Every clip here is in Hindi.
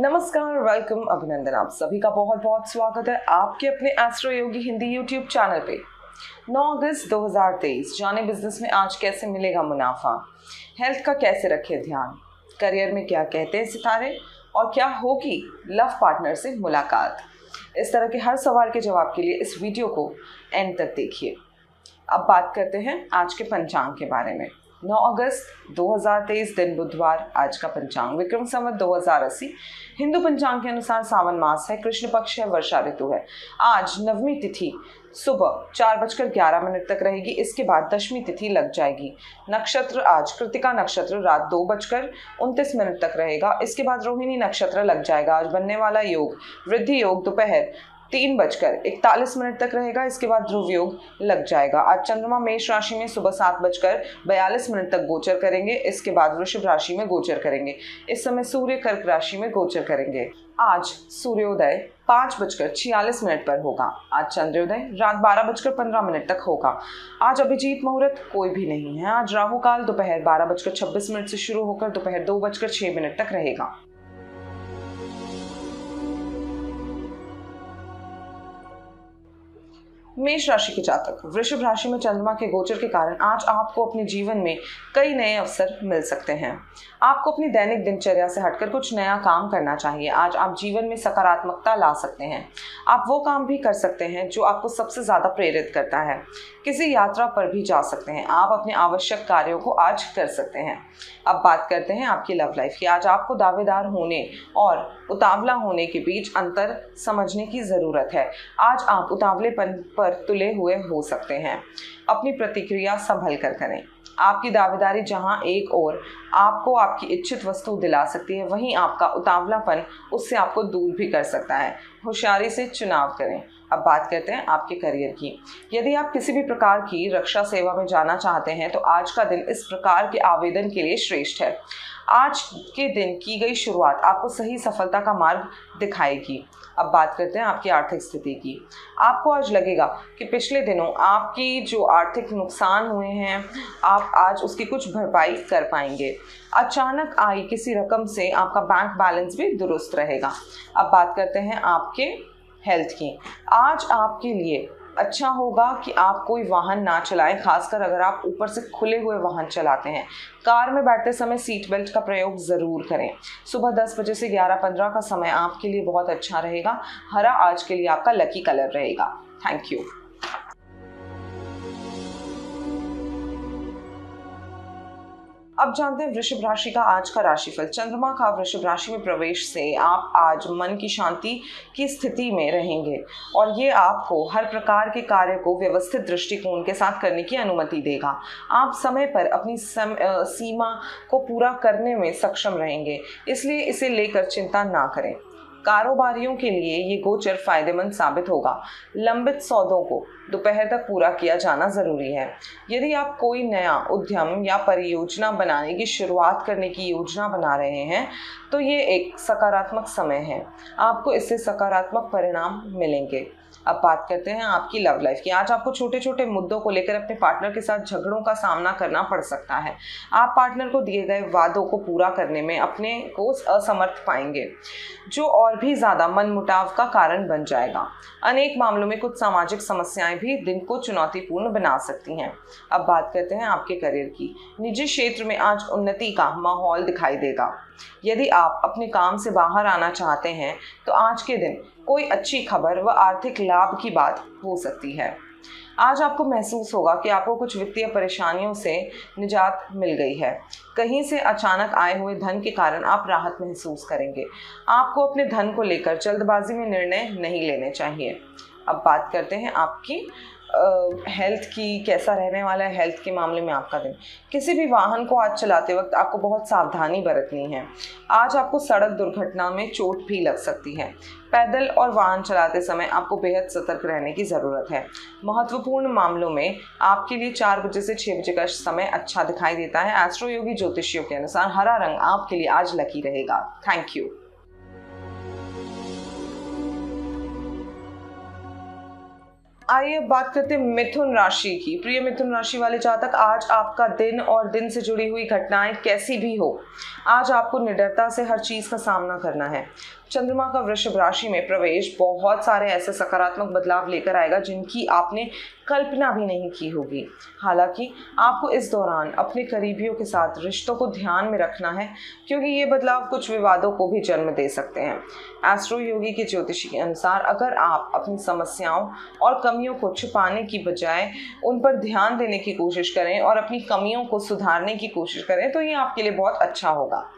नमस्कार वेलकम अभिनंदन आप सभी का बहुत बहुत स्वागत है आपके अपने astro Yogi Hindi YouTube channel पे। 9 अगस्त 2023 जाने बिज़नेस में आज कैसे मिलेगा मुनाफा हेल्थ का कैसे रखे ध्यान करियर में क्या कहते हैं सितारे और क्या होगी लव पार्टनर से मुलाकात। इस तरह के हर सवाल के जवाब के लिए इस वीडियो को एंड तक देखिए। अब बात करते हैं आज के पंचांग के बारे में। 9 अगस्त 2023 दिन बुधवार, आज का पंचांग। विक्रम संवत 2080 हिंदू पंचांग के अनुसार सावन मास है, कृष्ण पक्ष है, वर्षा ऋतु है। आज नवमी तिथि, सुबह चार बजकर ग्यारह मिनट तक रहेगी। इसके बाद दशमी तिथि लग जाएगी। नक्षत्र, आज कृतिका नक्षत्र, रात दो बजकर उनतीस मिनट तक रहेगा। इसके बाद रोहिणी नक्षत्र लग जाएगा। आज बनने वाला योग, वृद्धि योग दोपहर तीन बजकर इकतालीस मिनट तक रहेगा, इसके बाद ध्रुव योग लग जाएगा। आज चंद्रमा मेष राशि में सुबह सात बजकर बयालीस मिनट तक गोचर करेंगे, इसके बाद वृषभ राशि में गोचर करेंगे। इस समय सूर्य कर्क राशि में गोचर करेंगे। आज सूर्योदय पाँच बजकर छियालीस मिनट पर होगा। आज चंद्रोदय रात बारह बजकर पंद्रह मिनट तक होगा। आज अभिजीत मुहूर्त कोई भी नहीं है। आज राहु काल दोपहर बारह बजकर छब्बीस मिनट से शुरू होकर दोपहर दो बजकर छह मिनट तक रहेगा। मेष राशि के जातक, वृषभ राशि में चंद्रमा के गोचर के कारण आज आपको अपने जीवन में कई नए अवसर मिल सकते हैं। आपको अपनी दैनिक दिनचर्या से हटकर कुछ नया काम करना चाहिए। आज आप जीवन में सकारात्मकता ला सकते हैं। आप वो काम भी कर सकते हैं जो आपको सबसे ज़्यादा प्रेरित करता है। किसी यात्रा पर भी जा सकते हैं। आप अपने आवश्यक कार्यों को आज कर सकते हैं। अब बात करते हैं आपकी लव लाइफ की। आज आपको दावेदार होने और उतावला होने के बीच अंतर समझने की ज़रूरत है। आज आप उतावलेपन पर तुले हुए हो सकते हैं। अपनी प्रतिक्रिया संभल कर करें। आपकी दावेदारी जहाँ एक और आपको आपकी इच्छित वस्तु दिला सकती है, वहीं आपका उतावलापन उससे आपको दूर भी कर सकता है। होशियारी से चुनाव करें। अब बात करते हैं आपके करियर की। यदि आप किसी भी प्रकार की रक्षा सेवा में जाना चाहते हैं तो आज का दिन इस प्रकार के आवेदन के लिए श्रेष्ठ है। आज के दिन की गई शुरुआत आपको सही सफलता का मार्ग दिखाएगी। अब बात करते हैं आपकी आर्थिक स्थिति की। आपको आज लगेगा कि पिछले दिनों आपकी जो आर्थिक नुकसान हुए हैं, आप आज उसकी कुछ भरपाई कर पाएँगे। अचानक आई किसी रकम से आपका बैंक बैलेंस भी दुरुस्त रहेगा। अब बात करते हैं आपके हेल्थ की। आज आपके लिए अच्छा होगा कि आप कोई वाहन ना चलाएँ, खासकर अगर आप ऊपर से खुले हुए वाहन चलाते हैं। कार में बैठते समय सीट बेल्ट का प्रयोग ज़रूर करें। सुबह दस बजे से ग्यारह पंद्रह का समय आपके लिए बहुत अच्छा रहेगा। हरा आज के लिए आपका लकी कलर रहेगा। थैंक यू अब जानते हैं वृषभ राशि का आज का राशिफल। चंद्रमा का वृषभ राशि में प्रवेश से आप आज मन की शांति की स्थिति में रहेंगे और ये आपको हर प्रकार के कार्य को व्यवस्थित दृष्टिकोण के साथ करने की अनुमति देगा। आप समय पर अपनी सम, आ, सीमा को पूरा करने में सक्षम रहेंगे इसलिए इसे लेकर चिंता ना करें। कारोबारियों के लिए ये गोचर फ़ायदेमंद साबित होगा। लंबित सौदों को दोपहर तक पूरा किया जाना ज़रूरी है। यदि आप कोई नया उद्यम या परियोजना बनाने की शुरुआत करने की योजना बना रहे हैं तो ये एक सकारात्मक समय है। आपको इससे सकारात्मक परिणाम मिलेंगे। अब बात करते हैं आपकी लव लाइफ की। आज आपको छोटे छोटे मुद्दों को लेकर अपने पार्टनर के साथ झगड़ों का सामना करना पड़ सकता है। आप पार्टनर को दिए गए वादों को पूरा करने में अपने को असमर्थ पाएँगे, जो और भी ज़्यादा मन मुटाव का कारण बन जाएगा। अनेक मामलों में कुछ सामाजिक समस्याएँ भी दिन को चुनौतीपूर्ण बना सकती हैं। अब बात करते हैं आपके करियर की। निजी क्षेत्र में आज उन्नति का माहौल दिखाई देगा। यदि आप अपने काम से बाहर आना चाहते हैं तो आज के दिन कोई अच्छी खबर व आर्थिक लाभ की बात हो सकती है। आज आपको महसूस होगा कि आपको कुछ वित्तीय परेशानियों से निजात मिल गई है। कहीं से अचानक आए हुए धन के कारण आप राहत महसूस करेंगे। आपको अपने धन को लेकर जल्दबाजी में निर्णय नहीं लेने चाहिए। अब बात करते हैं आपकी हेल्थ की कैसा रहने वाला है हेल्थ के मामले में आपका दिन। किसी भी वाहन को आज चलाते वक्त आपको बहुत सावधानी बरतनी है। आज आपको सड़क दुर्घटना में चोट भी लग सकती है। पैदल और वाहन चलाते समय आपको बेहद सतर्क रहने की ज़रूरत है। महत्वपूर्ण मामलों में आपके लिए चार बजे से छः बजे का समय अच्छा दिखाई देता है। एस्ट्रो योगी ज्योतिषियों के अनुसार हरा रंग आपके लिए आज लकी रहेगा। थैंक यू आइए अब बात करते हैं मिथुन राशि की। प्रिय मिथुन राशि वाले जातक, आज आपका दिन और दिन से जुड़ी हुई घटनाएँ कैसी भी हो, आज आपको निडरता से हर चीज़ का सामना करना है। चंद्रमा का वृषभ राशि में प्रवेश, बहुत सारे ऐसे सकारात्मक बदलाव लेकर आएगा जिनकी आपने कल्पना भी नहीं की होगी। हालाँकि आपको इस दौरान अपने करीबियों के साथ रिश्तों को ध्यान में रखना है, क्योंकि ये बदलाव कुछ विवादों को भी जन्म दे सकते हैं। एस्ट्रो योगी के ज्योतिषी के अनुसार, अगर आप अपनी समस्याओं और कमियों को छुपाने की बजाय उन पर ध्यान देने की कोशिश करें और अपनी कमियों को सुधारने की कोशिश करें तो ये आपके लिए बहुत अच्छा होगा।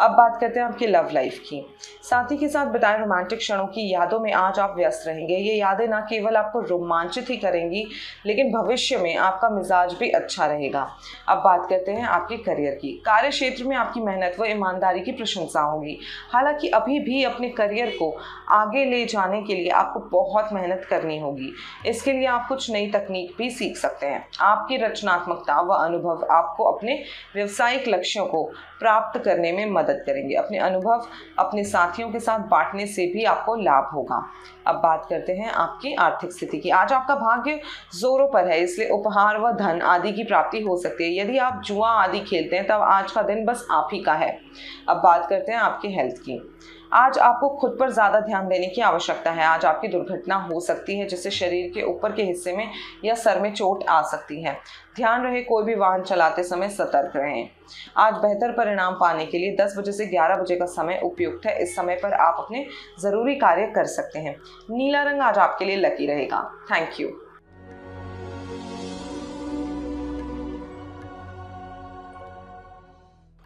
अब बात करते हैं आपकी लव लाइफ की। साथी के साथ बिताए रोमांटिक क्षणों की यादों में आज आप व्यस्त रहेंगे। ये यादें ना केवल आपको रोमांचित ही करेंगी, लेकिन भविष्य में आपका मिजाज भी अच्छा रहेगा। अब बात करते हैं आपके करियर की। कार्य क्षेत्र में आपकी मेहनत व ईमानदारी की प्रशंसा होगी। हालाँकि अभी भी अपने करियर को आगे ले जाने के लिए आपको बहुत मेहनत करनी होगी। इसके लिए आप कुछ नई तकनीक भी सीख सकते हैं। आपकी रचनात्मकता व अनुभव आपको अपने व्यवसायिक लक्ष्यों को प्राप्त करने में मदद करेंगे। अपने अनुभव अपने साथियों के साथ बांटने से भी आपको लाभ होगा। अब बात करते हैं आपकी आर्थिक स्थिति की। आज आपका भाग्य जोरों पर है, इसलिए उपहार व धन आदि की प्राप्ति हो सकती है। यदि आप जुआ आदि खेलते हैं, तब आज का दिन बस आप ही का है। अब बात करते हैं आपकी हेल्थ की। आज आपको खुद पर ज़्यादा ध्यान देने की आवश्यकता है। आज आपकी दुर्घटना हो सकती है, जिससे शरीर के ऊपर के हिस्से में या सर में चोट आ सकती है। ध्यान रहे, कोई भी वाहन चलाते समय सतर्क रहें। आज बेहतर परिणाम पाने के लिए 10 बजे से 11 बजे का समय उपयुक्त है। इस समय पर आप अपने ज़रूरी कार्य कर सकते हैं। नीला रंग आज आपके लिए लकी रहेगा। Thank you.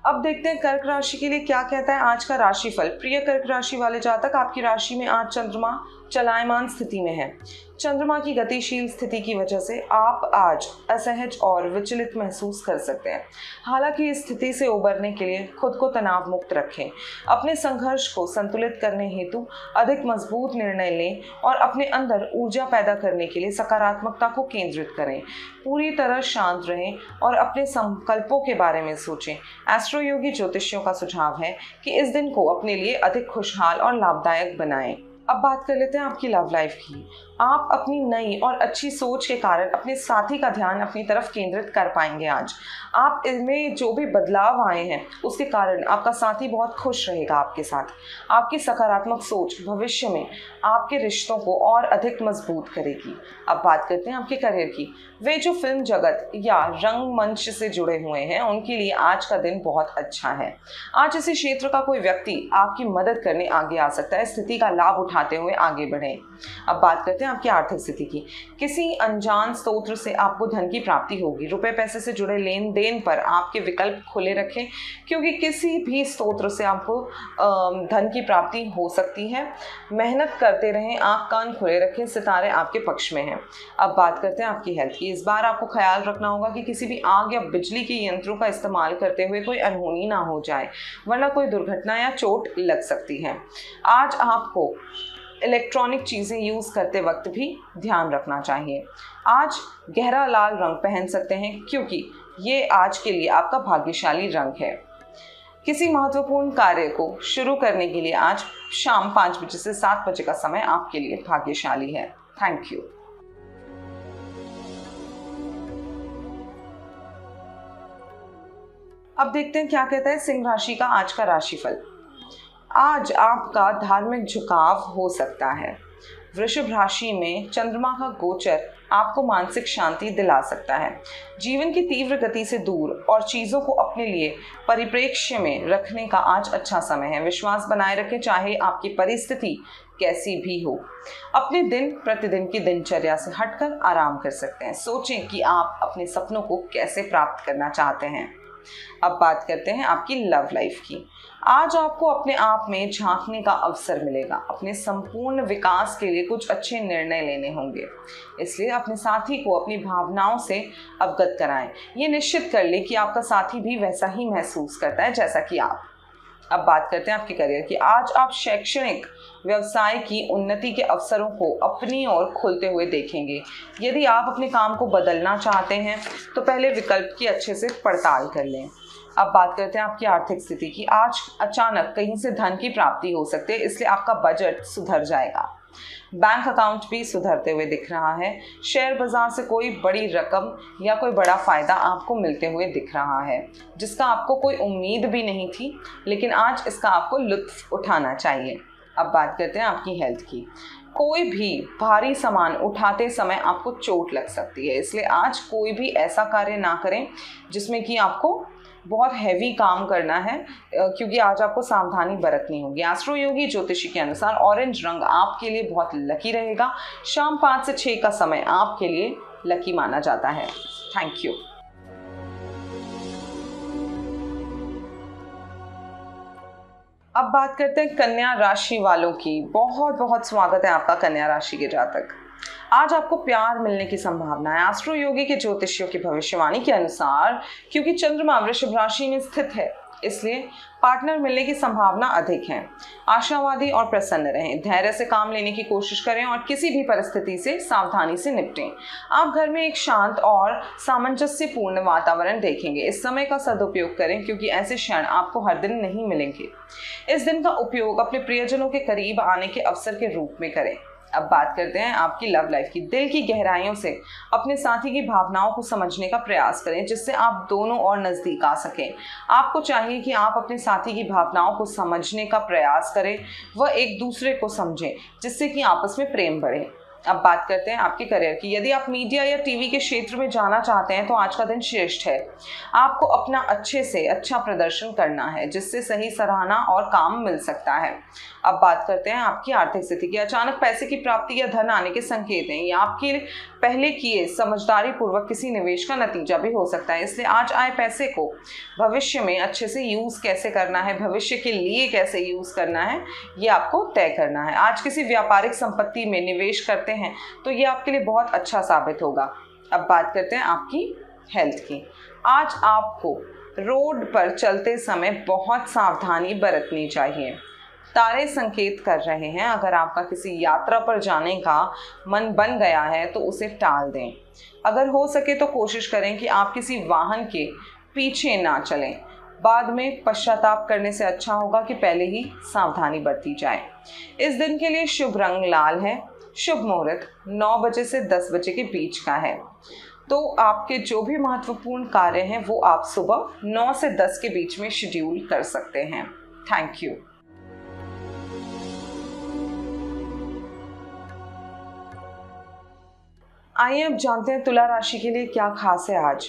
अब देखते हैं कर्क राशि के लिए क्या कहता है आज का राशिफल। प्रिय कर्क राशि वाले जातक, आपकी राशि में आज चंद्रमा चलायमान स्थिति में है। चंद्रमा की गतिशील स्थिति की वजह से आप आज असहज और विचलित महसूस कर सकते हैं। हालाँकि इस स्थिति से उबरने के लिए खुद को तनाव मुक्त रखें। अपने संघर्ष को संतुलित करने हेतु अधिक मज़बूत निर्णय लें और अपने अंदर ऊर्जा पैदा करने के लिए सकारात्मकता को केंद्रित करें। पूरी तरह शांत रहें और अपने संकल्पों के बारे में सोचें। एस्ट्रो योगी ज्योतिषियों का सुझाव है कि इस दिन को अपने लिए अधिक खुशहाल और लाभदायक बनाएँ। अब बात कर लेते हैं आपकी लव लाइफ की। आप अपनी नई और अच्छी सोच के कारण अपने साथी का ध्यान अपनी तरफ़ केंद्रित कर पाएँगे आज। आप इनमें जो भी बदलाव आए हैं, उसके कारण आपका साथी बहुत खुश रहेगा आपके साथ। आपकी सकारात्मक सोच भविष्य में आपके रिश्तों को और अधिक मज़बूत करेगी। अब बात करते हैं आपके करियर की। वे जो फ़िल्म जगत या रंग मंच से जुड़े हुए हैं, उनके लिए आज का दिन बहुत अच्छा है। आज इसी क्षेत्र का कोई व्यक्ति आपकी मदद करने आगे आ सकता है, स्थिति का लाभ उठाते हुए आगे बढ़े। अब बात करते हैं आपकी आर्थिक स्थिति की। किसी अनजान स्त्रोत्र से आपको धन की प्राप्ति होगी। रुपए पैसे से जुड़े लेन देन पर आपके विकल्प खुले रखें, क्योंकि किसी भी स्त्रोत्र से आपको धन की प्राप्ति हो सकती है। मेहनत करते रहें, आँख कान खुले रखें, सितारे आपके पक्ष में हैं। अब बात करते हैं आपकी हेल्थ की। इस बार आपको ख्याल रखना होगा कि किसी भी आग या बिजली के यंत्रों का इस्तेमाल करते हुए कोई अनहोनी ना हो जाए, वरना कोई दुर्घटना या चोट लग सकती है। आज आपको इलेक्ट्रॉनिक चीज़ें यूज़ करते वक्त भी ध्यान रखना चाहिए। आज गहरा लाल रंग पहन सकते हैं, क्योंकि ये आज के लिए आपका भाग्यशाली रंग है। किसी महत्वपूर्ण कार्य को शुरू करने के लिए आज शाम पाँच बजे से सात बजे का समय आपके लिए भाग्यशाली है। थैंक यू अब देखते हैं क्या कहता है सिंह राशि का आज का राशिफल। आज आपका धार्मिक झुकाव हो सकता है। वृषभ राशि में चंद्रमा का गोचर आपको मानसिक शांति दिला सकता है। जीवन की तीव्र गति से दूर और चीज़ों को अपने लिए परिप्रेक्ष्य में रखने का आज अच्छा समय है। विश्वास बनाए रखें, चाहे आपकी परिस्थिति कैसी भी हो। अपने दिन प्रतिदिन की दिनचर्या से हटकर आराम कर सकते हैं। सोचें कि आप अपने सपनों को कैसे प्राप्त करना चाहते हैं। अब बात करते हैं आपकी लव लाइफ की। आज आपको अपने आप में झांकने का अवसर मिलेगा। अपने संपूर्ण विकास के लिए कुछ अच्छे निर्णय लेने होंगे। इसलिए अपने साथी को अपनी भावनाओं से अवगत कराएँ। ये निश्चित कर ले कि आपका साथी भी वैसा ही महसूस करता है जैसा कि आप। अब बात करते हैं आपके करियर की। आज आप शैक्षणिक व्यवसाय की उन्नति के अवसरों को अपनी ओर खुलते हुए देखेंगे। यदि आप अपने काम को बदलना चाहते हैं तो पहले विकल्प की अच्छे से पड़ताल कर लें। अब बात करते हैं आपकी आर्थिक स्थिति की। आज अचानक कहीं से धन की प्राप्ति हो सकती है, इसलिए आपका बजट सुधर जाएगा। बैंक अकाउंट भी सुधरते हुए दिख रहा है। शेयर बाज़ार से कोई बड़ी रकम या कोई बड़ा फ़ायदा आपको मिलते हुए दिख रहा है, जिसका आपको कोई उम्मीद भी नहीं थी, लेकिन आज इसका आपको लुत्फ उठाना चाहिए। अब बात करते हैं आपकी हेल्थ की। कोई भी भारी सामान उठाते समय आपको चोट लग सकती है, इसलिए आज कोई भी ऐसा कार्य ना करें, जिसमें कि आपको बहुत हैवी काम करना है क्योंकि आज आपको सावधानी बरतनी होगी। एस्ट्रो योगी ज्योतिषी के अनुसार ऑरेंज रंग आपके लिए बहुत लकी रहेगा। शाम पाँच से छः का समय आपके लिए लकी माना जाता है। थैंक यू अब बात करते हैं कन्या राशि वालों की। बहुत बहुत स्वागत है आपका कन्या राशि के जातक। आज आपको प्यार मिलने की संभावना है। एस्ट्रो योगी के ज्योतिषियों की भविष्यवाणी के अनुसार, क्योंकि चंद्रमा वृषभ राशि में स्थित है, इसलिए पार्टनर मिलने की संभावना अधिक है। आशावादी और प्रसन्न रहें। धैर्य से काम लेने की कोशिश करें और किसी भी परिस्थिति से सावधानी से निपटें। आप घर में एक शांत और सामंजस्यपूर्ण वातावरण देखेंगे। इस समय का सदुपयोग करें, क्योंकि ऐसे क्षण आपको हर दिन नहीं मिलेंगे। इस दिन का उपयोग अपने प्रियजनों के करीब आने के अवसर के रूप में करें। अब बात करते हैं आपकी लव लाइफ की, दिल की गहराइयों से। अपने साथी की भावनाओं को समझने का प्रयास करें, जिससे आप दोनों और नज़दीक आ सकें। आपको चाहिए कि आप अपने साथी की भावनाओं को समझने का प्रयास करें, वह एक दूसरे को समझें, जिससे कि आपस में प्रेम बढ़े। अब बात करते हैं आपके करियर की। यदि आप मीडिया या टीवी के क्षेत्र में जाना चाहते हैं तो आज का दिन श्रेष्ठ है। आपको अपना अच्छे से अच्छा प्रदर्शन करना है, जिससे सही सराहना और काम मिल सकता है। अब बात करते हैं आपकी आर्थिक स्थिति की। अचानक पैसे की प्राप्ति या धन आने के संकेत हैं। या आपके पहले किए समझदारी पूर्वक किसी निवेश का नतीजा भी हो सकता है। इसलिए आज आए पैसे को भविष्य में अच्छे से यूज़ कैसे करना है, भविष्य के लिए कैसे यूज़ करना है ये आपको तय करना है। आज किसी व्यापारिक संपत्ति में निवेश करते हैं। तो ये आपके लिए बहुत अच्छा साबित होगा। अब बात करते हैं आपकी हेल्थ की। आज आपको रोड पर चलते समय बहुत सावधानी बरतनी चाहिए। तारे संकेत कर रहे हैं। अगर आपका किसी यात्रा पर जाने का मन बन गया है तो उसे टाल दें। अगर हो सके तो कोशिश करें कि आप किसी वाहन के पीछे ना चलें। बाद में पश्चाताप करने से अच्छा होगा कि पहले ही सावधानी बरती जाए। इस दिन के लिए शुभ रंग लाल है। शुभ मुहूर्त, नौ बजे से 10 बजे के बीच का है। तो आपके जो भी महत्वपूर्ण कार्य हैं, वो आप सुबह नौ से 10 के बीच में शेड्यूल कर सकते हैं। थैंक यू आइए अब जानते हैं तुला राशि के लिए क्या खास है आज।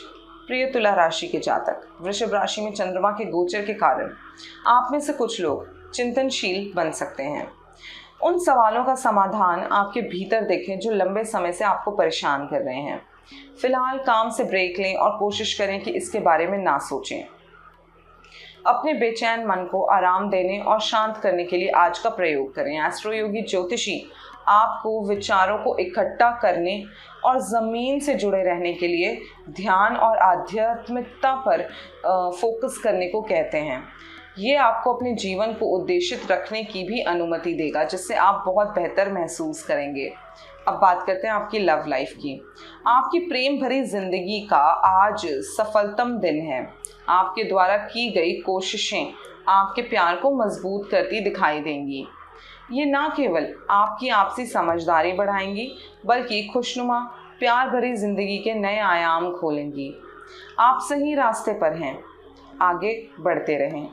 प्रिय तुला राशि के जातक, वृषभ राशि में चंद्रमा के गोचर के कारण आप में से कुछ लोग चिंतनशील बन सकते हैं। उन सवालों का समाधान आपके भीतर देखें जो लंबे समय से आपको परेशान कर रहे हैं। फ़िलहाल काम से ब्रेक लें और कोशिश करें कि इसके बारे में ना सोचें। अपने बेचैन मन को आराम देने और शांत करने के लिए आज का प्रयोग करें। एस्ट्रो योगी ज्योतिषी, आपको विचारों को इकट्ठा करने और ज़मीन से जुड़े रहने के लिए ध्यान और आध्यात्मिकता पर फोकस करने को कहते हैं। ये आपको अपने जीवन को उद्देशित रखने की भी अनुमति देगा, जिससे आप बहुत बेहतर महसूस करेंगे। अब बात करते हैं आपकी लव लाइफ की। आपकी प्रेम भरी ज़िंदगी का आज सफलतम दिन है। आपके द्वारा की गई कोशिशें आपके प्यार को मज़बूत करती दिखाई देंगी। ये ना केवल आपकी आपसी समझदारी बढ़ाएँगी, बल्कि खुशनुमा, प्यार भरी ज़िंदगी के नए आयाम खोलेंगी। आप सही रास्ते पर हैं। आगे बढ़ते रहें।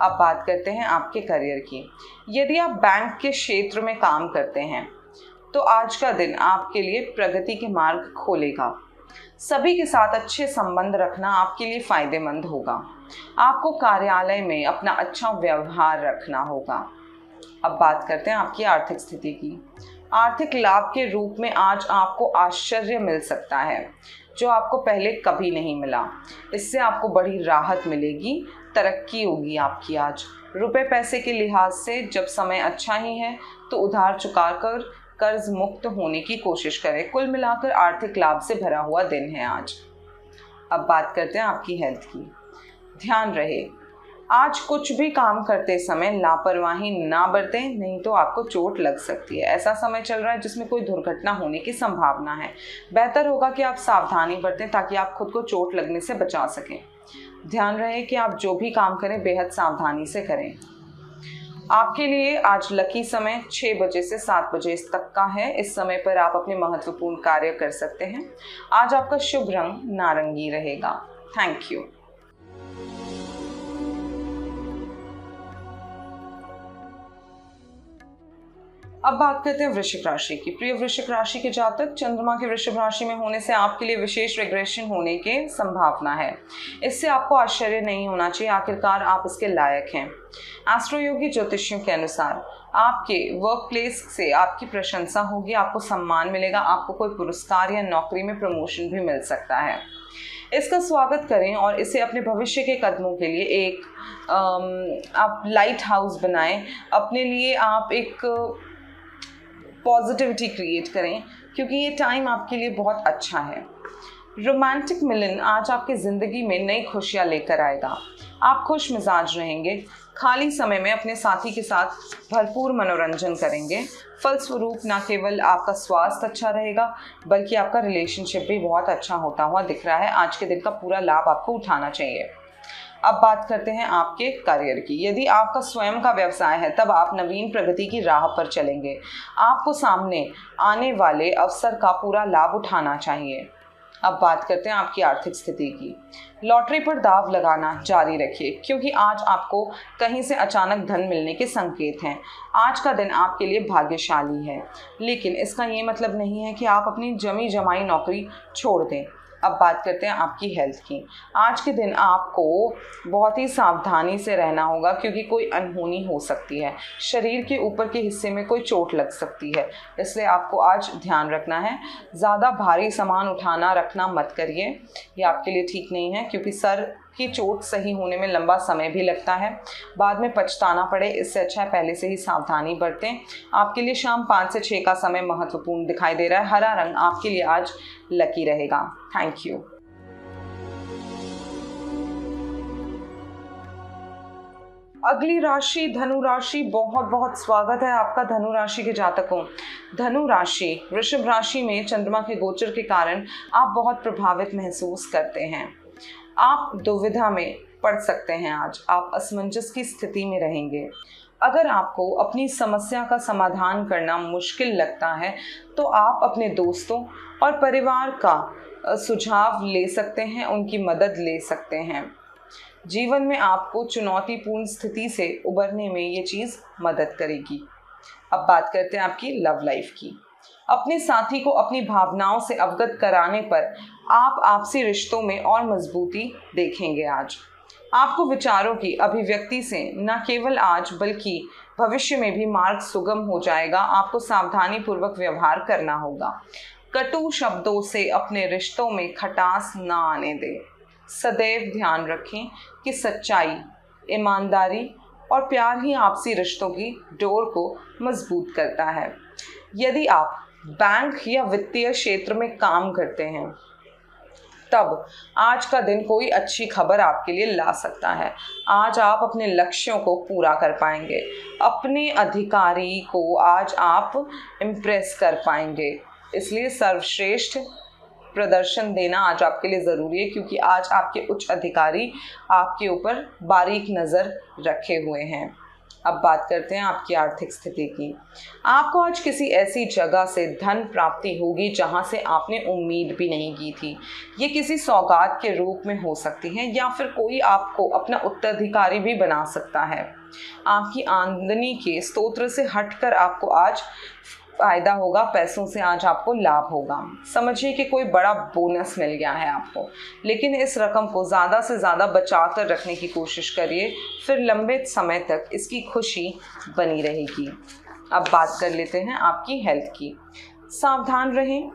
अब बात करते हैं आपके करियर की। यदि आप बैंक के क्षेत्र में काम करते हैं तो आज का दिन आपके लिए प्रगति के मार्ग खोलेगा। सभी के साथ अच्छे संबंध रखना आपके लिए फ़ायदेमंद होगा। आपको कार्यालय में अपना अच्छा व्यवहार रखना होगा। अब बात करते हैं आपकी आर्थिक स्थिति की। आर्थिक लाभ के रूप में आज आपको आश्चर्य मिल सकता है। जो आपको पहले कभी नहीं मिला। इससे आपको बड़ी राहत मिलेगी, तरक्की होगी आपकी आज। रुपए पैसे के लिहाज से जब समय अच्छा ही है तो उधार चुका कर कर्ज मुक्त होने की कोशिश करें। कुल मिलाकर आर्थिक लाभ से भरा हुआ दिन है आज। अब बात करते हैं आपकी हेल्थ की। ध्यान रहे आज कुछ भी काम करते समय लापरवाही ना बरतें, नहीं तो आपको चोट लग सकती है। ऐसा समय चल रहा है जिसमें कोई दुर्घटना होने की संभावना है। बेहतर होगा कि आप सावधानी बरतें ताकि आप खुद को चोट लगने से बचा सकें। ध्यान रहे कि आप जो भी काम करें, बेहद सावधानी से करें। आपके लिए आज लकी समय छः बजे से सात बजे तक का है। इस समय पर आप अपने महत्वपूर्ण कार्य कर सकते हैं। आज आपका शुभ रंग नारंगी रहेगा। Thank you. अब बात करते हैं वृश्चिक राशि की। प्रिय वृश्चिक राशि के जातक, चंद्रमा के वृषभ राशि में होने से आपके लिए विशेष रेग्रेशन होने की संभावना है। इससे आपको आश्चर्य नहीं होना चाहिए, आखिरकार आप इसके लायक हैं। एस्ट्रोयोगी ज्योतिषियों के अनुसार आपके वर्क प्लेस से आपकी प्रशंसा होगी, आपको सम्मान मिलेगा, आपको कोई पुरस्कार या नौकरी में प्रमोशन भी मिल सकता है। इसका स्वागत करें और इसे अपने भविष्य के कदमों के लिए एक आप लाइट हाउस बनाएँ। अपने लिए आप एक पॉजिटिविटी क्रिएट करें, क्योंकि ये टाइम आपके लिए बहुत अच्छा है। रोमांटिक मिलन आज आपकी ज़िंदगी में नई खुशियाँ लेकर आएगा। आप खुश मिजाज रहेंगे, खाली समय में अपने साथी के साथ भरपूर मनोरंजन करेंगे। फलस्वरूप ना केवल आपका स्वास्थ्य अच्छा रहेगा, बल्कि आपका रिलेशनशिप भी बहुत अच्छा होता हुआ दिख रहा है। आज के दिन का पूरा लाभ आपको उठाना चाहिए। अब बात करते हैं आपके करियर की। यदि आपका स्वयं का व्यवसाय है, तब आप नवीन प्रगति की राह पर चलेंगे। आपको सामने आने वाले अवसर का पूरा लाभ उठाना चाहिए। अब बात करते हैं आपकी आर्थिक स्थिति की। लॉटरी पर दाव लगाना जारी रखिए, क्योंकि आज आपको कहीं से अचानक धन मिलने के संकेत हैं। आज का दिन आपके लिए भाग्यशाली है। लेकिन इसका ये मतलब नहीं है कि आप अपनी जमी जमाई नौकरी छोड़ दें। अब बात करते हैं आपकी हेल्थ की। आज के दिन आपको बहुत ही सावधानी से रहना होगा क्योंकि कोई अनहोनी हो सकती है। शरीर के ऊपर के हिस्से में कोई चोट लग सकती है, इसलिए आपको आज ध्यान रखना है। ज़्यादा भारी सामान उठाना, रखना मत करिए। ये आपके लिए ठीक नहीं है क्योंकि सर की चोट सही होने में लंबा समय भी लगता है। बाद में पछताना पड़े, इससे अच्छा है पहले से ही सावधानी बरतें। आपके लिए शाम पाँच से छः का समय महत्वपूर्ण दिखाई दे रहा है। हरा रंग आपके लिए आज लकी रहेगा। थैंक यू अगली राशि धनु राशि बहुत बहुत स्वागत है आपका धनु राशि के जातकों। धनु राशि वृषभ राशि में चंद्रमा के गोचर के कारण आप बहुत प्रभावित महसूस करते हैं। आप दुविधा में पड़ सकते हैं आज। आप असमंजस की स्थिति में रहेंगे। अगर आपको अपनी समस्या का समाधान करना मुश्किल लगता है तो आप अपने दोस्तों और परिवार का सुझाव ले सकते हैं, उनकी मदद ले सकते हैं। जीवन में आपको चुनौतीपूर्ण स्थिति से उबरने में ये चीज़ मदद करेगी। अब बात करते हैं आपकी लव लाइफ की। अपने साथी को अपनी भावनाओं से अवगत कराने पर आप आपसी रिश्तों में और मजबूती देखेंगे आज। आपको विचारों की अभिव्यक्ति से न केवल आज, बल्कि भविष्य में भी मार्ग सुगम हो जाएगा। आपको सावधानी पूर्वक व्यवहार करना होगा। कटु शब्दों से अपने रिश्तों में खटास न आने दें। सदैव ध्यान रखें कि सच्चाई, ईमानदारी और प्यार ही आपसी रिश्तों की डोर को मज़बूत करता है। यदि आप बैंक या वित्तीय क्षेत्र में काम करते हैं तब आज का दिन कोई अच्छी खबर आपके लिए ला सकता है। आज आप अपने लक्ष्यों को पूरा कर पाएँगे। अपने अधिकारी को आज आप इम्प्रेस कर पाएँगे। इसलिए सर्वश्रेष्ठ प्रदर्शन देना आज आपके लिए ज़रूरी है, क्योंकि आज आपके उच्च अधिकारी आपके ऊपर बारीक नज़र रखे हुए हैं। अब बात करते हैं आपकी आर्थिक स्थिति की। आपको आज किसी ऐसी जगह से धन प्राप्ति होगी जहाँ से आपने उम्मीद भी नहीं की थी। ये किसी सौगात के रूप में हो सकती है या फिर कोई आपको अपना उत्तराधिकारी भी बना सकता है। आपकी आमदनी के स्तोत्र से हटकर आपको आज फ़ायदा होगा, पैसों से आज आपको लाभ होगा। समझिए कि कोई बड़ा बोनस मिल गया है आपको। लेकिन इस रकम को ज़्यादा से ज़्यादा बचा कर रखने की कोशिश करिए, फिर लंबे समय तक इसकी खुशी बनी रहेगी। अब बात कर लेते हैं आपकी हेल्थ की। सावधान रहें।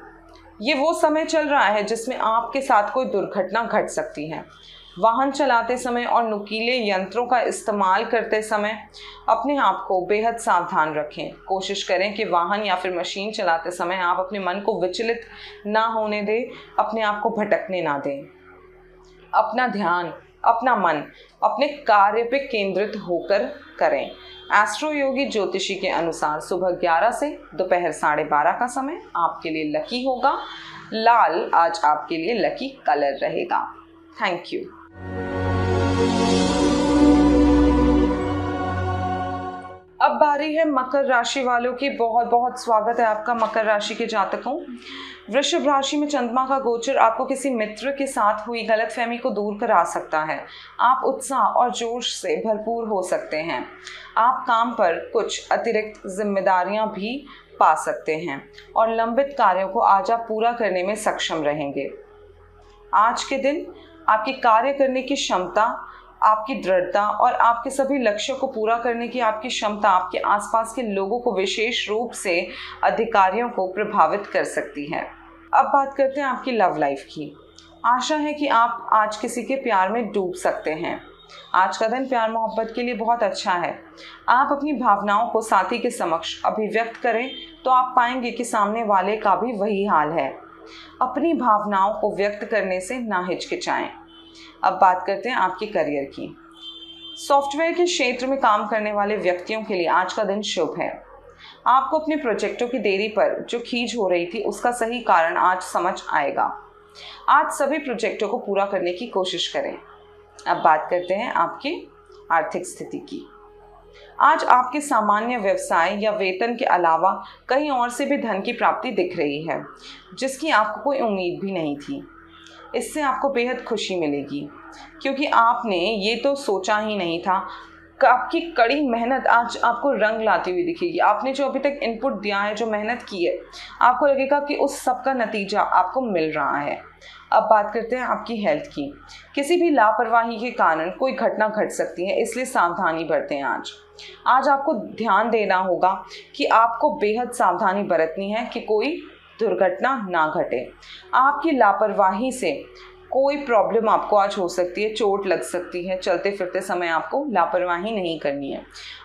ये वो समय चल रहा है जिसमें आपके साथ कोई दुर्घटना घट सकती है। वाहन चलाते समय और नुकीले यंत्रों का इस्तेमाल करते समय अपने आप को बेहद सावधान रखें। कोशिश करें कि वाहन या फिर मशीन चलाते समय आप अपने मन को विचलित ना होने दें, अपने आप को भटकने ना दें। अपना ध्यान, अपना मन, अपने कार्य पे केंद्रित होकर करें। एस्ट्रो योगी ज्योतिषी के अनुसार सुबह 11 से दोपहर साढ़े बारह का समय आपके लिए लकी होगा। लाल आज आपके लिए लकी कलर रहेगा। थैंक यू अब बारी है मकर राशि वालों की। बहुत बहुत स्वागत है आपका मकर राशि के जातकों। वृषभ राशि में चंद्रमा का गोचर आपको किसी मित्र के साथ हुई गलतफहमी को दूर करा सकता है। आप उत्साह और जोश से भरपूर हो सकते हैं। आप काम पर कुछ अतिरिक्त जिम्मेदारियाँ भी पा सकते हैं और लंबित कार्यों को आज आप पूरा करने में सक्षम रहेंगे। आज के दिन आपकी कार्य करने की क्षमता, आपकी दृढ़ता और आपके सभी लक्ष्यों को पूरा करने की आपकी क्षमता आपके आसपास के लोगों को विशेष रूप से अधिकारियों को प्रभावित कर सकती है। अब बात करते हैं आपकी लव लाइफ की। आशा है कि आप आज किसी के प्यार में डूब सकते हैं। आज का दिन प्यार मोहब्बत के लिए बहुत अच्छा है। आप अपनी भावनाओं को साथी के समक्ष अभिव्यक्त करें तो आप पाएँगे कि सामने वाले का भी वही हाल है। अपनी भावनाओं को व्यक्त करने से ना हिचकिचाएँ। अब बात करते हैं आपके करियर की। सॉफ्टवेयर के क्षेत्र में काम करने वाले व्यक्तियों के लिए आज का दिन शुभ है। आपको अपने प्रोजेक्टों की देरी पर जो खींच हो रही थी, उसका सही कारण आज समझ आएगा। आज सभी प्रोजेक्टों को पूरा करने की कोशिश करें। अब बात करते हैं आपकी आर्थिक स्थिति की। आज आपके सामान्य व्यवसाय या वेतन के अलावा कहीं और से भी धन की प्राप्ति दिख रही है, जिसकी आपको कोई उम्मीद भी नहीं थी। इससे आपको बेहद खुशी मिलेगी, क्योंकि आपने ये तो सोचा ही नहीं था आपकी कड़ी मेहनत आज आपको रंग लाती हुई दिखेगी। आपने जो अभी तक इनपुट दिया है, जो मेहनत की है, आपको लगेगा कि उस सब का नतीजा आपको मिल रहा है। अब बात करते हैं आपकी हेल्थ की। किसी भी लापरवाही के कारण कोई घटना घट सकती है, इसलिए सावधानी बरतें आज। आज आपको ध्यान देना होगा कि आपको बेहद सावधानी बरतनी है कि कोई दुर्घटना ना घटे। आपकी लापरवाही से कोई प्रॉब्लम आपको आज हो सकती है, चोट लग सकती है चलते फिरते समय आपको लापरवाही नहीं करनी है।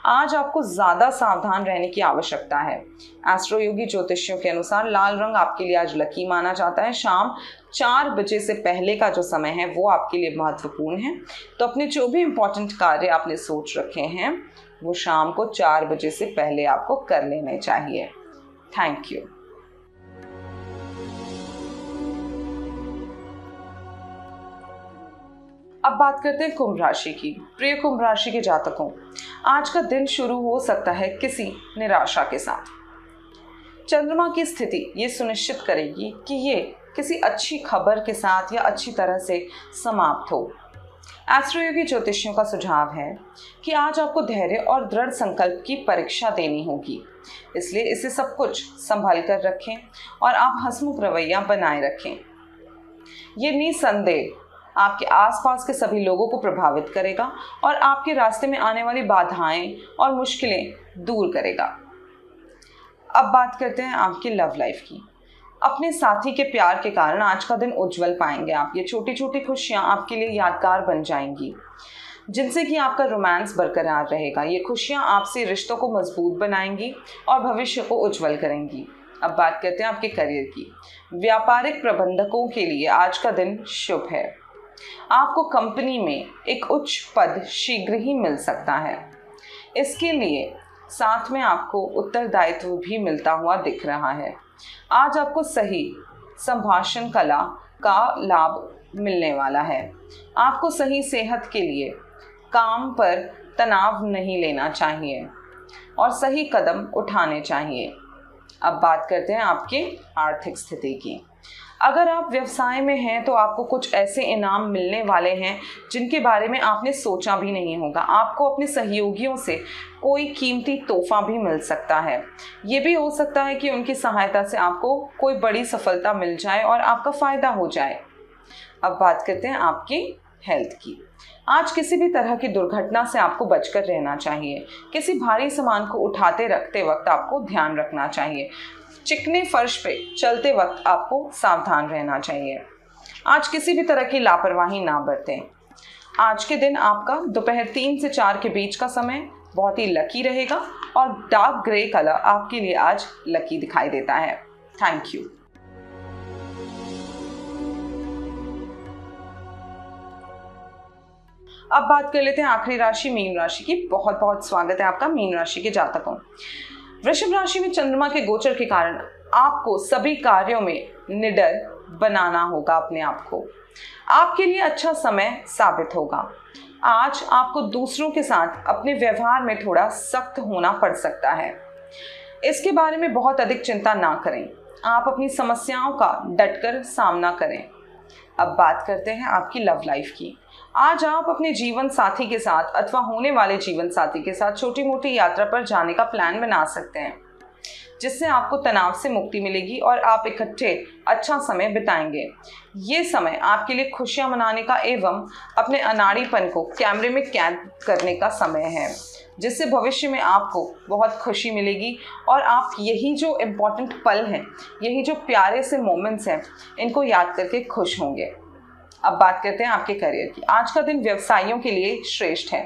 आज आपको ज़्यादा सावधान रहने की आवश्यकता है। एस्ट्रोयोगी ज्योतिषियों के अनुसार लाल रंग आपके लिए आज लकी माना जाता है। शाम चार बजे से पहले का जो समय है, वो आपके लिए महत्वपूर्ण है। तो अपने जो भी इम्पोर्टेंट कार्य आपने सोच रखे हैं वो शाम को चार बजे से पहले आपको कर लेने चाहिए। थैंक यू अब बात करते हैं कुंभ राशि की। प्रिय कुंभ राशि के जातकों, आज का दिन शुरू हो सकता है किसी निराशा के साथ। चंद्रमा की स्थिति ये सुनिश्चित करेगी कि ये किसी अच्छी खबर के साथ या अच्छी तरह से समाप्त हो। एस्ट्रोयोगी ज्योतिषियों का सुझाव है कि आज आपको धैर्य और दृढ़ संकल्प की परीक्षा देनी होगी। इसलिए इसे सब कुछ संभाल कर रखें और आप हंसमुख रवैया बनाए रखें। ये निसंदेह आपके आसपास के सभी लोगों को प्रभावित करेगा और आपके रास्ते में आने वाली बाधाएँ और मुश्किलें दूर करेगा। अब बात करते हैं आपकी लव लाइफ की। अपने साथी के प्यार के कारण आज का दिन उज्जवल पाएँगे आप। ये छोटी छोटी खुशियाँ आपके लिए यादगार बन जाएँगी। जिनसे कि आपका रोमांस बरकरार रहेगा। ये खुशियाँ आपसे रिश्तों को मज़बूत बनाएँगी और भविष्य को उज्जवल करेंगी। अब बात करते हैं आपके करियर की। व्यापारिक प्रबंधकों के लिए आज का दिन शुभ है। आपको कंपनी में एक उच्च पद शीघ्र ही मिल सकता है। इसके लिए साथ में आपको उत्तरदायित्व भी मिलता हुआ दिख रहा है। आज आपको सही संभाषण कला का लाभ मिलने वाला है। आपको सही सेहत के लिए काम पर तनाव नहीं लेना चाहिए और सही कदम उठाने चाहिए। अब बात करते हैं आपके आर्थिक स्थिति की। अगर आप व्यवसाय में हैं तो आपको कुछ ऐसे इनाम मिलने वाले हैं, जिनके बारे में आपने सोचा भी नहीं होगा। आपको अपने सहयोगियों से कोई कीमती तोहफा भी मिल सकता है। ये भी हो सकता है कि उनकी सहायता से आपको कोई बड़ी सफलता मिल जाए और आपका फ़ायदा हो जाए। अब बात करते हैं आपकी हेल्थ की। आज किसी भी तरह की दुर्घटना से आपको बचकर रहना चाहिए। किसी भारी सामान को उठाते रखते वक्त आपको ध्यान रखना चाहिए। चिकने फर्श पे चलते वक्त आपको सावधान रहना चाहिए। आज किसी भी तरह की लापरवाही ना बरतें। आज के दिन आपका दोपहर तीन से चार के बीच का समय बहुत ही लकी रहेगा और डार्क ग्रे कलर आपके लिए आज लकी दिखाई देता है। थैंक यू अब बात कर लेते हैं आखिरी राशि, मीन राशि की। बहुत बहुत स्वागत है आपका मीन राशि के जातकों। वृषभ राशि में चंद्रमा के गोचर के कारण आपको सभी कार्यों में निडर बनाना होगा अपने आप को। आपके लिए अच्छा समय साबित होगा। आज आपको दूसरों के साथ अपने व्यवहार में थोड़ा सख्त होना पड़ सकता है। इसके बारे में बहुत अधिक चिंता ना करें। आप अपनी समस्याओं का डटकर सामना करें। अब बात करते हैं आपकी लव लाइफ की। आज आप अपने जीवन साथी के साथ अथवा होने वाले जीवन साथी के साथ छोटी मोटी यात्रा पर जाने का प्लान बना सकते हैं, जिससे आपको तनाव से मुक्ति मिलेगी और आप इकट्ठे अच्छा समय बिताएँगे। ये समय आपके लिए खुशियाँ मनाने का एवं अपने अनाड़ीपन को कैमरे में कैद करने का समय है, जिससे भविष्य में आपको बहुत खुशी मिलेगी और आप यही जो इम्पोर्टेंट पल हैं, यही जो प्यारे से मोमेंट्स हैं, इनको याद करके खुश होंगे। अब बात करते हैं आपके करियर की। आज का दिन व्यवसायियों के लिए श्रेष्ठ है,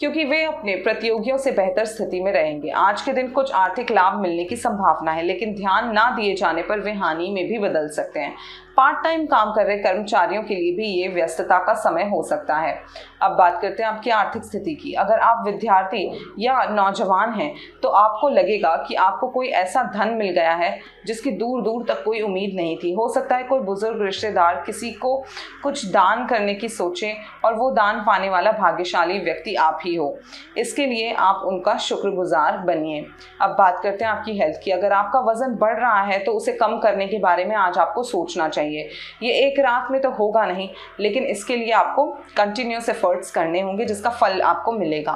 क्योंकि वे अपने प्रतियोगियों से बेहतर स्थिति में रहेंगे। आज के दिन कुछ आर्थिक लाभ मिलने की संभावना है, लेकिन ध्यान ना दिए जाने पर वे हानि में भी बदल सकते हैं। पार्ट टाइम काम कर रहे कर्मचारियों के लिए भी ये व्यस्तता का समय हो सकता है। अब बात करते हैं आपकी आर्थिक स्थिति की। अगर आप विद्यार्थी या नौजवान हैं तो आपको लगेगा कि आपको कोई ऐसा धन मिल गया है जिसकी दूर दूर तक कोई उम्मीद नहीं थी। हो सकता है कोई बुज़ुर्ग रिश्तेदार किसी को कुछ दान करने की सोचें और वो दान पाने वाला भाग्यशाली व्यक्ति आप ही हो। इसके लिए आप उनका शुक्रगुजार बनिए। अब बात करते हैं आपकी हेल्थ की। अगर आपका वज़न बढ़ रहा है तो उसे कम करने के बारे में आज आपको सोचना चाहिए। चाहिए। ये एक रात में तो होगा नहीं, लेकिन इसके लिए आपको कंटिन्यूस एफर्ट्स करने होंगे जिसका फल आपको मिलेगा।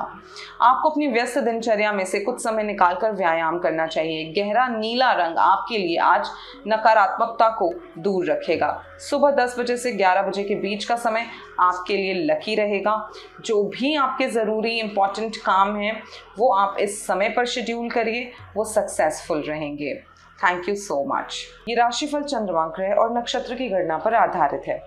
आपको अपनी व्यस्त दिनचर्या में से कुछ समय निकाल कर व्यायाम करना चाहिए। गहरा नीला रंग आपके लिए आज नकारात्मकता को दूर रखेगा। सुबह 10 बजे से 11 बजे के बीच का समय आपके लिए लकी रहेगा। जो भी आपके ज़रूरी इंपॉर्टेंट काम हैं, वो आप इस समय पर शेड्यूल करिए, वो सक्सेसफुल रहेंगे। थैंक यू सो मच ये राशिफल चंद्रमा ग्रह और नक्षत्र की गणना पर आधारित है।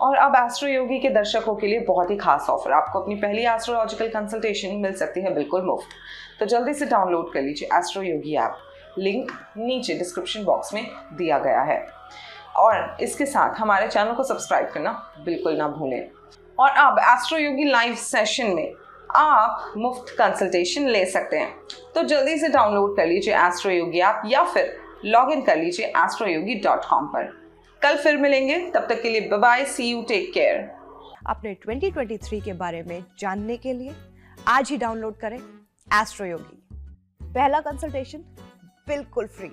और अब एस्ट्रो योगी के दर्शकों के लिए बहुत ही खास ऑफ़र आपको अपनी पहली एस्ट्रोलॉजिकल कंसल्टेशन मिल सकती है, बिल्कुल मुफ़्त। तो जल्दी से डाउनलोड कर लीजिए एस्ट्रो योगी ऐप लिंक नीचे डिस्क्रिप्शन बॉक्स में दिया गया है। और इसके साथ हमारे चैनल को सब्सक्राइब करना बिल्कुल ना भूलें। और अब एस्ट्रो योगी लाइव सेशन में आप मुफ़्त कंसल्टेशन ले सकते हैं। तो जल्दी से डाउनलोड कर लीजिए एस्ट्रो योगी ऐप या फिर लॉग इन कर लीजिए एस्ट्रोयोगी डॉट कॉम पर। कल फिर मिलेंगे। तब तक के लिए bye see you take care अपने 2023 के बारे में जानने के लिए आज ही डाउनलोड करें एस्ट्रोयोगी पहला कंसल्टेशन बिल्कुल फ्री